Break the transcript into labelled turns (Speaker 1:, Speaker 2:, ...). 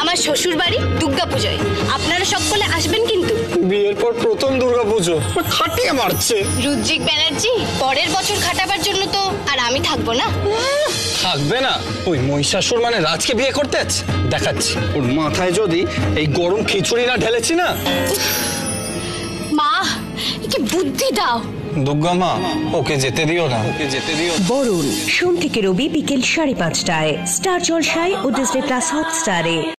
Speaker 1: আমার শ্বশুর বাড়ি দুর্গা পুজোয় আপনারা সকলে আসবেন কিন্তু।
Speaker 2: বিয়ের পর প্রথম দুর্গাপুজো। খাটিয়ে মারছে।
Speaker 1: রুদ্রিক ব্যানার্জি পরের বছর খাটাবার জন্য তো আর আমি থাকব না।
Speaker 2: থাকবে না? ওই মহিষাসুর মানে রাজকে বিয়ে করতে আছে? দেখাচ্ছি। ওর মাথায় যদি এই গরম খিচুড়ি না ঢেলেছি না?
Speaker 1: মা কি বুদ্ধি দাও।
Speaker 2: দুর্গা মা ওকে যেতে দিও না। ওকে যেতে দিও।
Speaker 3: বরুণ সোম থেকে রবি বিকেল সাড়ে পাঁচটায়। স্টার জলসায় ও ডিসনি প্লাস হটস্টারে।